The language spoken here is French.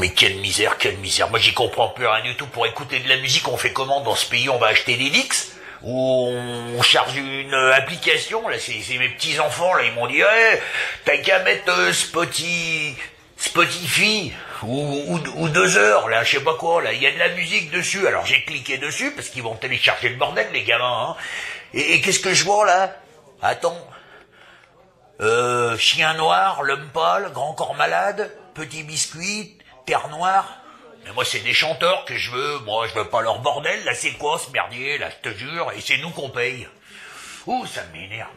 mais quelle misère, quelle misère. Moi j'y comprends plus rien du tout. Pour écouter de la musique, on fait comment dans ce pays? On va acheter des Dix ou on charge une application? Là c'est mes petits enfants là ils m'ont dit ouais t'as qu'à mettre euh, Spotify ou, deux heures là je sais pas quoi là il y a de la musique dessus alors j'ai cliqué dessus parce qu'ils vont télécharger le bordel les gamins hein. et, et qu'est-ce que je vois là? Attends euh, chien noir l'homme pâle grand corps malade petit biscuit terre noire mais moi, c'est des chanteurs que je veux. Moi, je veux pas leur bordel. Là, c'est quoi ce merdier Là, je te jure. Et c'est nous qu'on paye. Ouh, ça m'énerve.